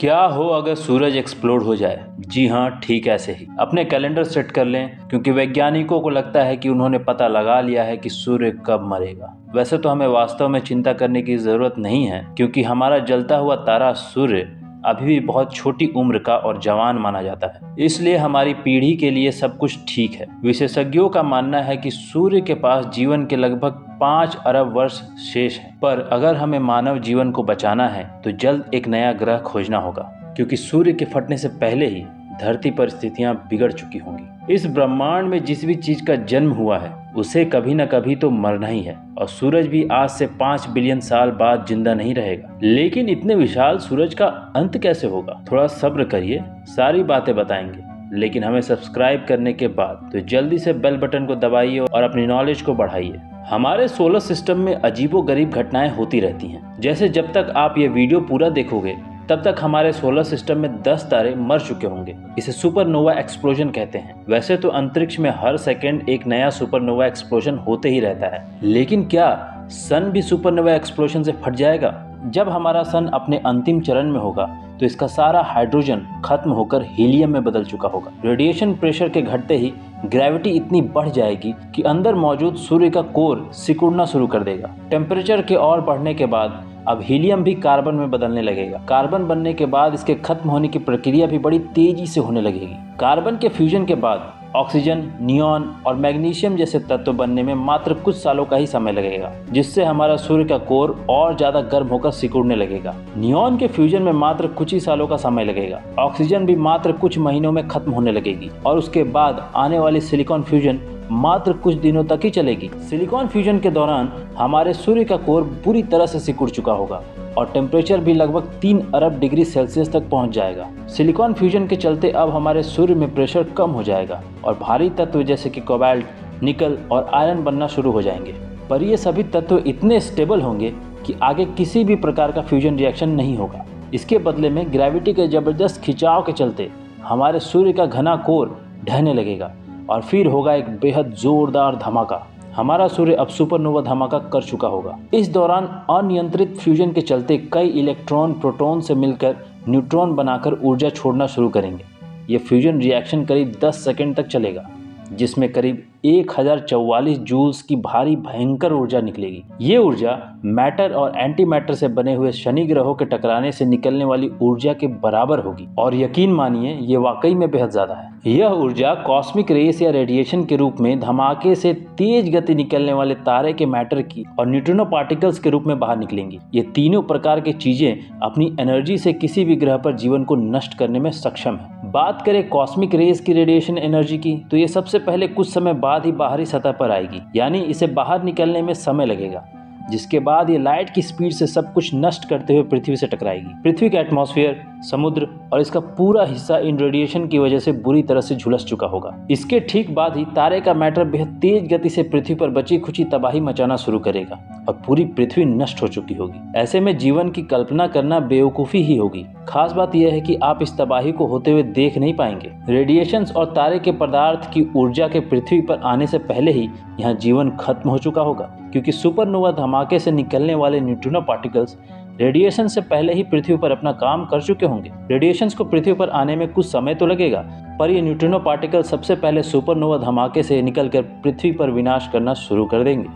क्या हो अगर सूरज एक्सप्लोड हो जाए? जी हाँ ठीक ऐसे ही। अपने कैलेंडर सेट कर लें, क्योंकि वैज्ञानिकों को लगता है कि उन्होंने पता लगा लिया है कि सूर्य कब मरेगा। वैसे तो हमें वास्तव में चिंता करने की ज़रूरत नहीं है, क्योंकि हमारा जलता हुआ तारा सूर्य अभी भी बहुत छोटी उम्र का और जवान माना जाता है। इसलिए हमारी पीढ़ी के लिए सब कुछ ठीक है। विशेषज्ञों का मानना है कि सूर्य के पास जीवन के लगभग पाँच अरब वर्ष शेष है। पर अगर हमें मानव जीवन को बचाना है तो जल्द एक नया ग्रह खोजना होगा, क्योंकि सूर्य के फटने से पहले ही धरती पर स्थितियाँ बिगड़ चुकी होंगी। इस ब्रह्मांड में जिस भी चीज़ का जन्म हुआ है उसे कभी न कभी तो मरना ही है और सूरज भी आज से पाँच बिलियन साल बाद ज़िंदा नहीं रहेगा। लेकिन इतने विशाल सूरज का अंत कैसे होगा? थोड़ा सब्र करिए, सारी बातें बताएँगे। लेकिन हमें सब्सक्राइब करने के बाद तो जल्दी से बेल बटन को दबाइए और अपनी नॉलेज को बढ़ाइए। हमारे सोलर सिस्टम में अजीबो गरीब घटनाएँ होती रहती हैं। जैसे जब तक आप ये वीडियो पूरा देखोगे तब तक हमारे सोलर सिस्टम में 10 तारे मर चुके होंगे। इसे सुपरनोवा एक्सप्लोजन कहते हैं। वैसे तो अंतरिक्ष में हर सेकेंड एक नया सुपरनोवा एक्सप्लोजन होते ही रहता है। लेकिन क्या सन भी सुपरनोवा एक्सप्लोजन से फट जाएगा? जब हमारा सन अपने अंतिम चरण में होगा तो इसका सारा हाइड्रोजन खत्म होकर हीलियम में बदल चुका होगा। रेडिएशन प्रेशर के घटते ही ग्रेविटी इतनी बढ़ जाएगी कि अंदर मौजूद सूर्य का कोर सिकुड़ना शुरू कर देगा। टेम्परेचर के और बढ़ने के बाद अब हीलियम भी कार्बन में बदलने लगेगा। कार्बन बनने के बाद इसके खत्म होने की प्रक्रिया भी बड़ी तेज़ी से होने लगेगी। कार्बन के फ्यूजन के बाद ऑक्सीजन नियॉन और मैग्नीशियम जैसे तत्व बनने में मात्र कुछ सालों का ही समय लगेगा, जिससे हमारा सूर्य का कोर और ज़्यादा गर्म होकर सिकुड़ने लगेगा। नियॉन के फ्यूजन में मात्र कुछ ही सालों का समय लगेगा। ऑक्सीजन भी मात्र कुछ महीनों में खत्म होने लगेगी और उसके बाद आने वाली सिलिकॉन फ्यूजन मात्र कुछ दिनों तक ही चलेगी। सिलिकॉन फ्यूजन के दौरान हमारे सूर्य का कोर बुरी तरह से सिकुड़ चुका होगा और टेम्परेचर भी लगभग तीन अरब डिग्री सेल्सियस तक पहुँच जाएगा। सिलिकॉन फ्यूजन के चलते अब हमारे सूर्य में प्रेशर कम हो जाएगा और भारी तत्व जैसे कि कोबाल्ट, निकल और आयरन बनना शुरू हो जाएँगे। पर ये सभी तत्व इतने स्टेबल होंगे कि आगे किसी भी प्रकार का फ्यूजन रिएक्शन नहीं होगा। इसके बदले में ग्रेविटी के ज़बरदस्त खिंचाव के चलते हमारे सूर्य का घना कोर ढहने लगेगा। और फिर होगा एक बेहद जोरदार धमाका। हमारा सूर्य अब सुपरनोवा धमाका कर चुका होगा। इस दौरान अनियंत्रित फ्यूजन के चलते कई इलेक्ट्रॉन, प्रोटॉन से मिलकर न्यूट्रॉन बनाकर ऊर्जा छोड़ना शुरू करेंगे। ये फ्यूजन रिएक्शन करीब 10 सेकंड तक चलेगा, जिसमें करीब एक हज़ार चौवालीस जूल्स की भारी भयंकर ऊर्जा निकलेगी। ये ऊर्जा मैटर और एंटी मैटर से बने हुए शनि ग्रहों के टकराने से निकलने वाली ऊर्जा के बराबर होगी। और यकीन मानिए, ये वाकई में बेहद ज़्यादा है। यह ऊर्जा कॉस्मिक रेस या रेडिएशन के रूप में धमाके से तेज गति निकलने वाले तारे के मैटर की और न्यूट्रिनो पार्टिकल्स के रूप में बाहर निकलेंगी। ये तीनों प्रकार की चीज़ें अपनी एनर्जी से किसी भी ग्रह पर जीवन को नष्ट करने में सक्षम है। बात करें कॉस्मिक रेस की रेडिएशन एनर्जी की तो ये सबसे पहले कुछ समय बाद ही बाहरी सतह पर आएगी, यानी इसे बाहर निकलने में समय लगेगा, जिसके बाद ये लाइट की स्पीड से सब कुछ नष्ट करते हुए पृथ्वी से टकराएगी। पृथ्वी का एटमॉस्फेयर, समुद्र और इसका पूरा हिस्सा इन रेडिएशन की वजह से बुरी तरह से झुलस चुका होगा। इसके ठीक बाद ही तारे का मैटर बेहद तेज गति से पृथ्वी पर बची खुची तबाही मचाना शुरू करेगा। और पूरी पृथ्वी नष्ट हो चुकी होगी। ऐसे में जीवन की कल्पना करना बेवकूफ़ी ही होगी। खास बात यह है कि आप इस तबाही को होते हुए देख नहीं पाएँगे। रेडिएशन और तारे के पदार्थ की ऊर्जा के पृथ्वी पर आने से पहले ही यहाँ जीवन खत्म हो चुका होगा, क्योंकि सुपरनोवा धमाके से निकलने वाले न्यूट्रिनो पार्टिकल्स रेडिएशन से पहले ही पृथ्वी पर अपना काम कर चुके होंगे। रेडिएशन को पृथ्वी पर आने में कुछ समय तो लगेगा, पर ये न्यूट्रिनो पार्टिकल सबसे पहले सुपरनोवा धमाके से निकलकर पृथ्वी पर विनाश करना शुरू कर देंगे।